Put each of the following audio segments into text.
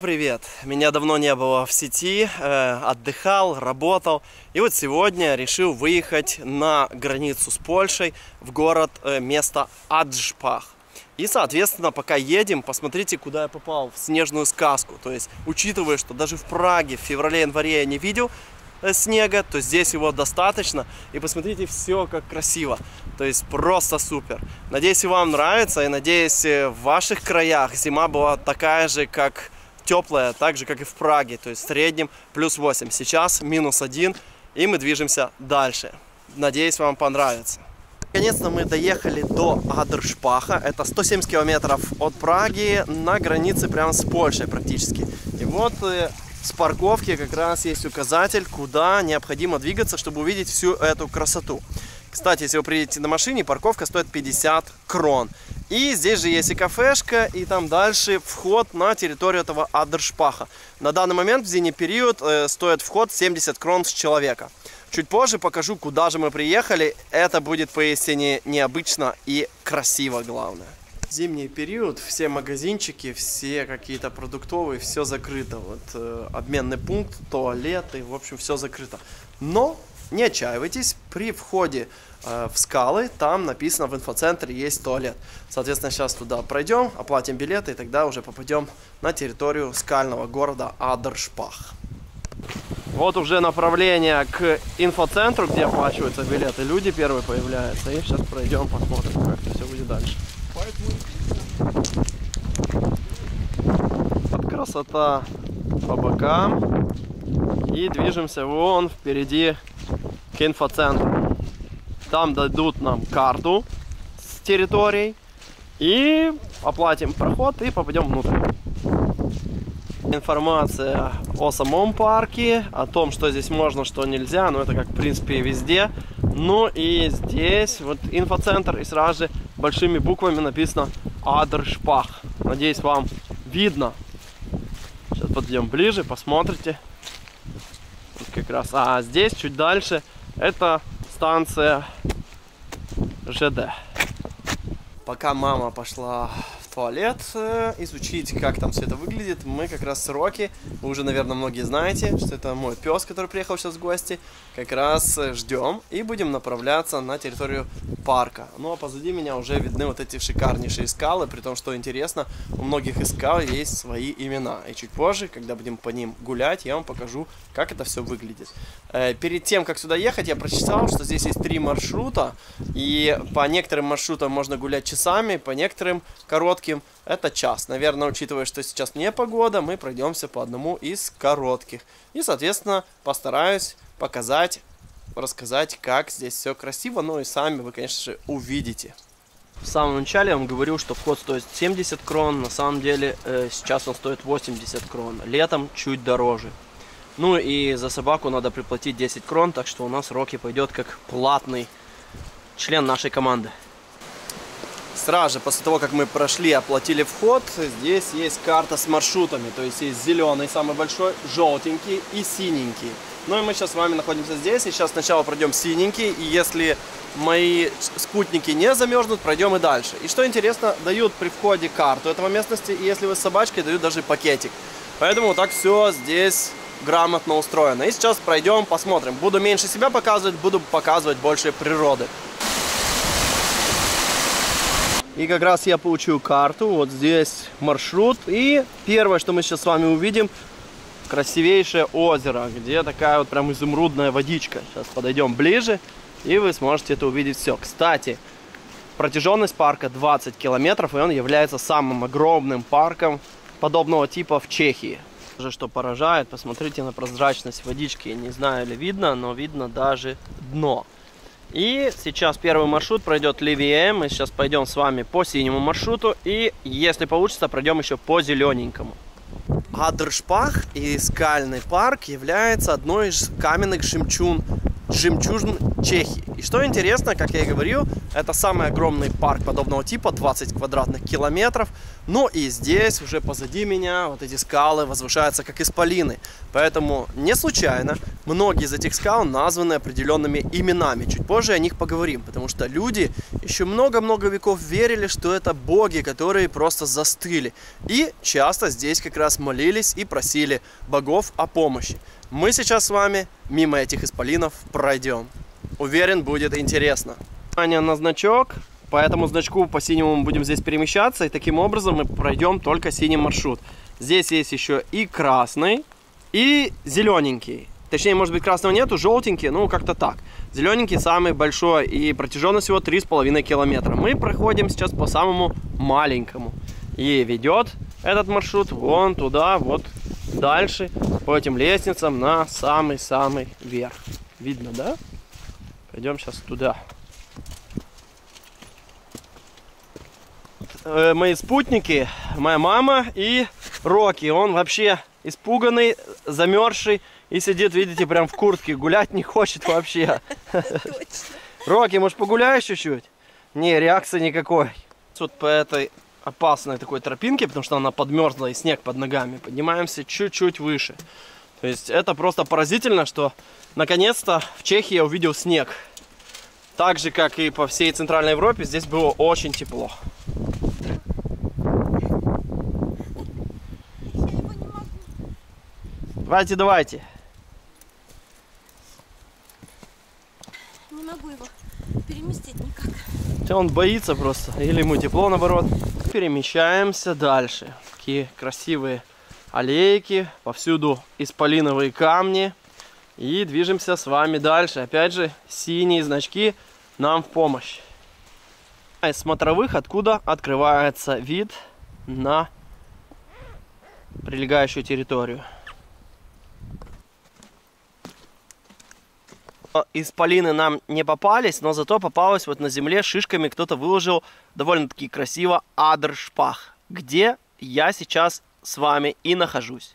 Привет! Меня давно не было в сети, э, отдыхал, работал. И вот сегодня решил выехать на границу с Польшей в город, э, место Аджпах. И, соответственно, пока едем, посмотрите, куда я попал, в снежную сказку. То есть, учитывая, что даже в Праге в феврале-январе я не видел э, снега, то здесь его достаточно. И посмотрите, все как красиво. То есть, просто супер. Надеюсь, вам нравится. И надеюсь, э, в ваших краях зима была такая же, как теплая, так же, как и в Праге, то есть в среднем плюс 8. Сейчас минус 1, и мы движемся дальше. Надеюсь, вам понравится. Наконец-то мы доехали до Адршпаха. Это 170 километров от Праги на границе прямо с Польшей практически. И вот э, с парковки как раз есть указатель, куда необходимо двигаться, чтобы увидеть всю эту красоту. Кстати, если вы приедете на машине, парковка стоит 50 крон. И здесь же есть и кафешка, и там дальше вход на территорию этого Адершпаха. На данный момент в зимний период э, стоит вход 70 крон с человека. Чуть позже покажу, куда же мы приехали. Это будет поистине необычно и красиво, главное. Зимний период, все магазинчики, все какие-то продуктовые, все закрыто. Вот э, обменный пункт, туалеты, в общем, все закрыто. Но не отчаивайтесь, при входе э, в скалы, там написано в инфоцентре есть туалет. Соответственно, сейчас туда пройдем, оплатим билеты, и тогда уже попадем на территорию скального города Адершпах. Вот уже направление к инфоцентру, где оплачиваются билеты. Люди первые появляются. И сейчас пройдем, посмотрим, как это все будет дальше. Вот красота по бокам. И движемся вон впереди к инфоцентру. Там дадут нам карту с территорией. И оплатим проход и попадем внутрь. Информация о самом парке, о том, что здесь можно, что нельзя. Ну, это как, в принципе, везде. Ну, и здесь вот инфоцентр. И сразу же большими буквами написано Адершпах. Надеюсь, вам видно. Сейчас подойдем ближе, посмотрите. Вот как раз. А здесь, чуть дальше, это станция ЖД. Пока мама пошла туалет э, изучить, как там все это выглядит, мы как раз с Роки, вы уже, наверное, многие знаете, что это мой пес, который приехал сейчас в гости, как раз э, ждем и будем направляться на территорию парка. Ну а позади меня уже видны вот эти шикарнейшие скалы, при том, что интересно, у многих из скал есть свои имена. И чуть позже, когда будем по ним гулять, я вам покажу, как это все выглядит. Э, перед тем, как сюда ехать, я прочитал, что здесь есть три маршрута, и по некоторым маршрутам можно гулять часами, по некоторым коротким это час. Наверное, учитывая, что сейчас не погода, мы пройдемся по одному из коротких. И, соответственно, постараюсь показать, рассказать, как здесь все красиво. Ну и сами вы, конечно же, увидите. В самом начале я вам говорил, что вход стоит 70 крон. На самом деле э, сейчас он стоит 80 крон. Летом чуть дороже. Ну и за собаку надо приплатить 10 крон, так что у нас Рокки пойдет как платный член нашей команды. Сразу же после того, как мы прошли, оплатили вход, здесь есть карта с маршрутами. То есть есть зеленый, самый большой, желтенький и синенький. Ну и мы сейчас с вами находимся здесь. И сейчас сначала пройдем синенький. И если мои спутники не замерзнут, пройдем и дальше. И что интересно, дают при входе карту этого местности. И если вы с собачкой, дают даже пакетик. Поэтому так все здесь грамотно устроено. И сейчас пройдем, посмотрим. Буду меньше себя показывать, буду показывать больше природы. И как раз я получил карту, вот здесь маршрут. И первое, что мы сейчас с вами увидим, красивейшее озеро, где такая вот прям изумрудная водичка. Сейчас подойдем ближе, и вы сможете это увидеть все. Кстати, протяженность парка 20 километров, и он является самым огромным парком подобного типа в Чехии. Уже что поражает, посмотрите на прозрачность водички. Не знаю, ли видно, но видно даже дно. И сейчас первый маршрут пройдет левее. Мы сейчас пойдем с вами по синему маршруту. И если получится, пройдем еще по зелененькому. Адршпах и скальный парк является одной из каменных жемчун, жемчужин Чехии. И что интересно, как я и говорил, это самый огромный парк подобного типа, 20 квадратных километров. Но и здесь, уже позади меня, вот эти скалы возвышаются как исполины. Поэтому не случайно многие из этих скал названы определенными именами. Чуть позже о них поговорим, потому что люди еще много-много веков верили, что это боги, которые просто застыли. И часто здесь как раз молились и просили богов о помощи. Мы сейчас с вами мимо этих исполинов пройдем. Уверен, будет интересно. Внимание на значок. По этому значку по синему мы будем здесь перемещаться. И таким образом мы пройдем только синий маршрут. Здесь есть еще и красный, и зелененький. Точнее, может быть, красного нету, желтенький, ну, как-то так. Зелененький самый большой, и протяженность всего 3,5 километра. Мы проходим сейчас по самому маленькому. И ведет этот маршрут вон туда, вот дальше, по этим лестницам на самый-самый верх. Видно, да? Пойдем сейчас туда. Э, мои спутники, моя мама и Рокки. Он вообще испуганный, замерзший и сидит, видите, прям в куртке. Гулять не хочет вообще. Рокки, может погуляешь чуть-чуть? Не, реакции никакой. Вот по этой опасной такой тропинке, потому что она подмерзла и снег под ногами, поднимаемся чуть-чуть выше. То есть это просто поразительно, что наконец-то в Чехии я увидел снег. Так же, как и по всей Центральной Европе, здесь было очень тепло. Давайте, давайте. Не могу его переместить никак. Он боится просто. Или ему тепло, наоборот. Перемещаемся дальше. Такие красивые аллейки. Повсюду исполиновые камни. И движемся с вами дальше. Опять же, синие значки нам в помощь. Из смотровых, откуда открывается вид на прилегающую территорию. исполины нам не попались, но зато попалось вот на земле шишками кто-то выложил довольно-таки красиво Адершпах, где я сейчас с вами и нахожусь.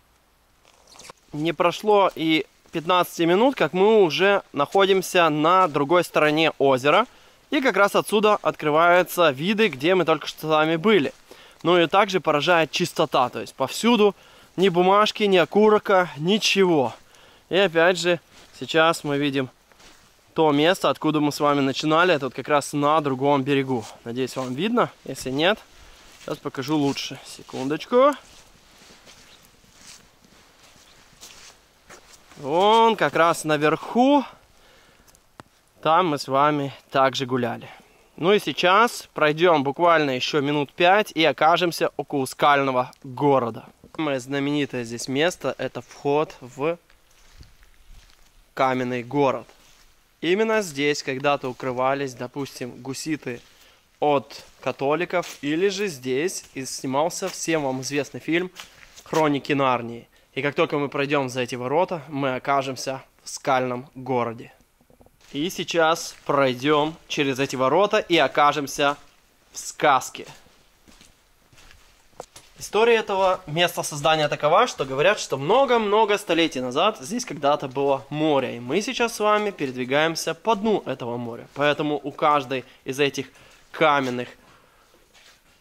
Не прошло и 15 минут, как мы уже находимся на другой стороне озера. И как раз отсюда открываются виды, где мы только что с вами были. Ну и также поражает чистота, то есть повсюду ни бумажки, ни окурока, ничего. И опять же, сейчас мы видим то место, откуда мы с вами начинали. Это вот как раз на другом берегу. Надеюсь, вам видно. Если нет, сейчас покажу лучше. Секундочку. Вон как раз наверху. Там мы с вами также гуляли. Ну и сейчас пройдем буквально еще минут пять и окажемся около скального города. Самое знаменитое здесь место это вход в каменный город. Именно здесь когда-то укрывались, допустим, гуситы от католиков, или же здесь и снимался всем вам известный фильм «Хроники Нарнии». И как только мы пройдем за эти ворота, мы окажемся в скальном городе. И сейчас пройдем через эти ворота и окажемся в сказке. История этого места создания такова, что говорят, что много-много столетий назад здесь когда-то было море. И мы сейчас с вами передвигаемся по дну этого моря. Поэтому у каждой из этих каменных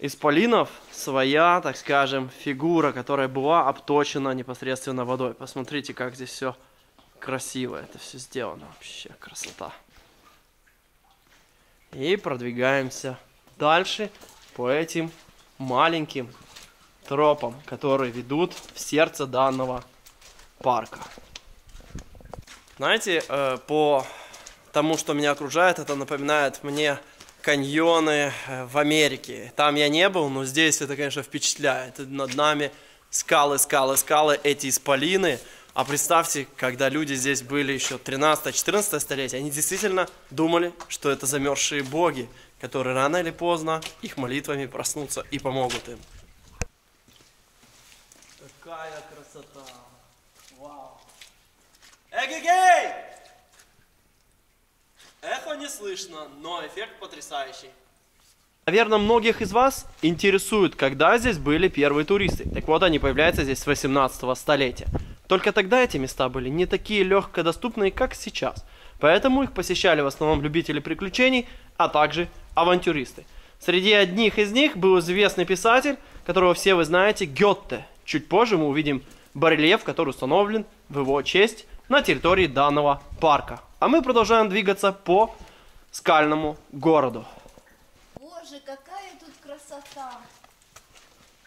исполинов своя, так скажем, фигура, которая была обточена непосредственно водой. Посмотрите, как здесь все красиво это все сделано. Вообще красота. И продвигаемся дальше по этим маленьким тропам, которые ведут в сердце данного парка. Знаете, э, по тому, что меня окружает, это напоминает мне каньоны э, в Америке. Там я не был, но здесь это, конечно, впечатляет. Над нами скалы, скалы, скалы, эти исполины. А представьте, когда люди здесь были еще 13-14 столетие, они действительно думали, что это замерзшие боги, которые рано или поздно их молитвами проснутся и помогут им. Какая красота! Вау! Эгегей! Эхо не слышно, но эффект потрясающий. Наверное, многих из вас интересует, когда здесь были первые туристы. Так вот, они появляются здесь с 18 столетия. Только тогда эти места были не такие легкодоступные, как сейчас. Поэтому их посещали в основном любители приключений, а также авантюристы. Среди одних из них был известный писатель, которого все вы знаете, Гетте. Чуть позже мы увидим барельеф, который установлен в его честь на территории данного парка. А мы продолжаем двигаться по скальному городу. Боже, какая тут красота!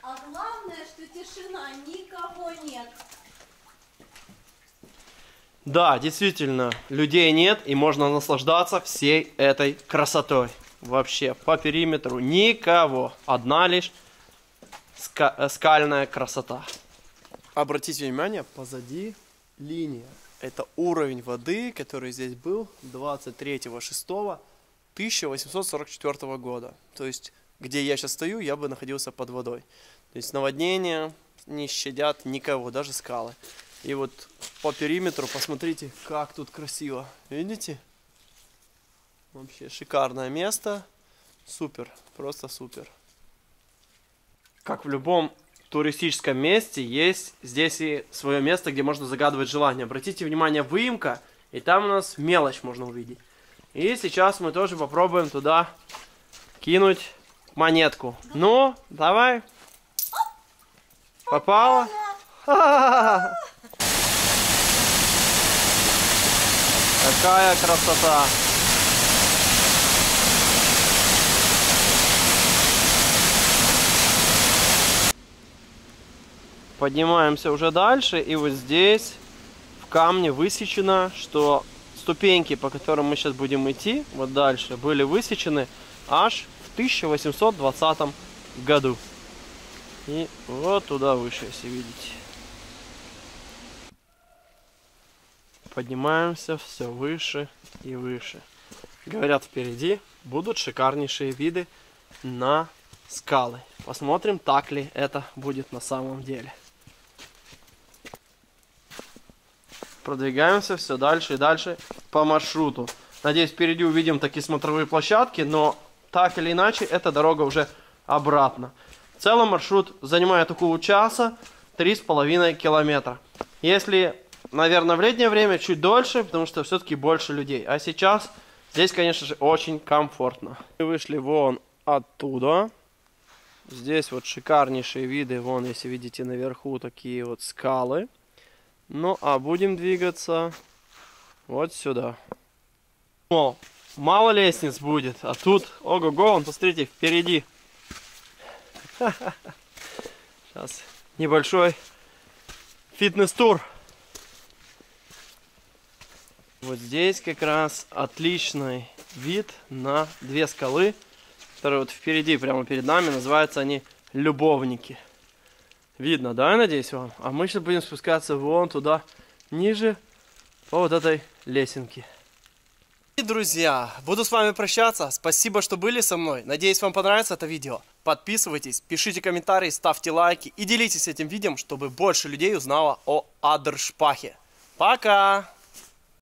А главное, что тишина, никого нет. Да, действительно, людей нет, и можно наслаждаться всей этой красотой. Вообще, по периметру никого. Одна лишь ска э, скальная красота. Обратите внимание, позади линия. Это уровень воды, который здесь был 23.06.1844 года. То есть, где я сейчас стою, я бы находился под водой. То есть, наводнения не щадят никого, даже скалы. И вот по периметру посмотрите, как тут красиво. Видите? Вообще шикарное место. Супер, просто супер. Как в любом туристическом месте, есть здесь и свое место, где можно загадывать желание. Обратите внимание, выемка, и там у нас мелочь можно увидеть. И сейчас мы тоже попробуем туда кинуть монетку. Ну, давай. Попала? Какая красота! Поднимаемся уже дальше, и вот здесь в камне высечено, что ступеньки, по которым мы сейчас будем идти, вот дальше, были высечены аж в 1820 году. И вот туда выше, если видите. поднимаемся все выше и выше. Говорят, впереди будут шикарнейшие виды на скалы. Посмотрим, так ли это будет на самом деле. Продвигаемся все дальше и дальше по маршруту. Надеюсь, впереди увидим такие смотровые площадки, но так или иначе, эта дорога уже обратно. В целом маршрут занимает около часа, три с половиной километра. Если наверное, в летнее время чуть дольше, потому что все-таки больше людей. А сейчас здесь, конечно же, очень комфортно. Мы вышли вон оттуда. Здесь вот шикарнейшие виды. Вон, если видите, наверху такие вот скалы. Ну, а будем двигаться вот сюда. О, мало лестниц будет. А тут, ого-го, вон, посмотрите, впереди. Сейчас небольшой фитнес-тур. Вот здесь как раз отличный вид на две скалы, которые вот впереди, прямо перед нами, называются они Любовники. Видно, да, я надеюсь вам? А мы сейчас будем спускаться вон туда, ниже, по вот этой лесенке. И, друзья, буду с вами прощаться. Спасибо, что были со мной. Надеюсь, вам понравится это видео. Подписывайтесь, пишите комментарии, ставьте лайки и делитесь этим видео, чтобы больше людей узнало о Адершпахе. Пока!